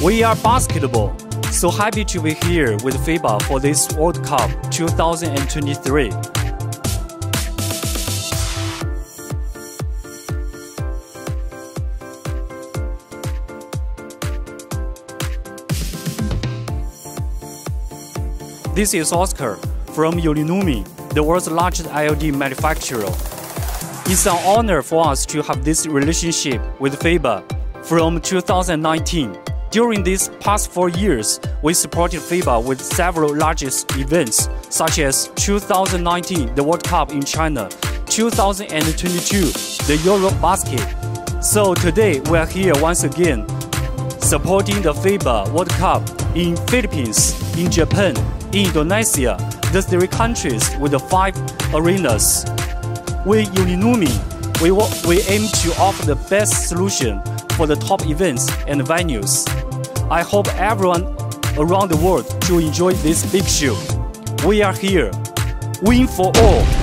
We are basketball. So happy to be here with FIBA for this World Cup 2023. This is Oscar from Unilumin, the world's largest IoT manufacturer. It's an honor for us to have this relationship with FIBA from 2019. During these past four years, we supported FIBA with several largest events, such as 2019, the World Cup in China, 2022, the Euro Basket. So today we are here once again, supporting the FIBA World Cup in Philippines, in Japan, in Indonesia, the three countries with the five arenas. With Unilumin, we, we aim to offer the best solution for the top events and venues. I hope everyone around the world to enjoy this big show. We are here. Win for all.